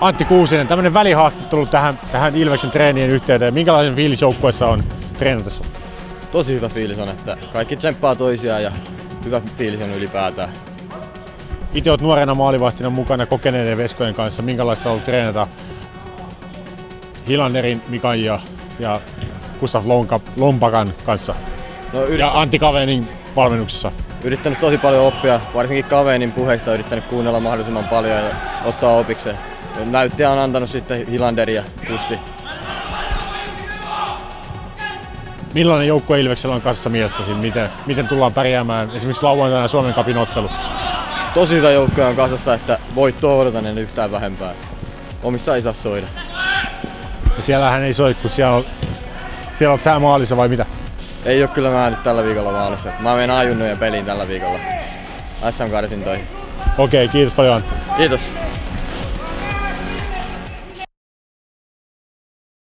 Antti Kuusinen, tämmöinen välihaastattelu tähän, tähän Ilveksen treenien yhteyteen. Minkälainen fiilis joukkueessa on treenatessa? Tosi hyvä fiilis on, että kaikki tsemppaa toisiaan ja hyvä fiilis on ylipäätään. Itse olet nuorena maalivahtina mukana kokeneiden veskojen kanssa. Minkälaista on ollut treenata Hilanderin, Mikan ja, ja Gustav Lonka, Lompakan kanssa No, yrit- ja Antti Kavenin valmennuksessa? yrittänyt tosi paljon oppia, varsinkin Kavenin puheista yrittänyt kuunnella mahdollisimman paljon ja ottaa opikseen. Näyttiä on antanut sitten Hilanderi ja Kusti. Millainen joukkue Ilveksellä on kanssa mielestäsi? Miten, miten tullaan pärjäämään esimerkiksi lauantaina Suomen kapin ottelu? Tosi hyvä joukkue on kasassa, että voittoa odotan en yhtään vähempää. Omissa ei saa soida. Ja siellähän ei soi, kun siellä on, siellä on sä maalissa vai mitä? Ei ole kyllä mä nyt tällä viikolla maalissa. Mä menen ajunnojen peliin tällä viikolla. SM karsintoihin. Okei, kiitos paljon. Kiitos.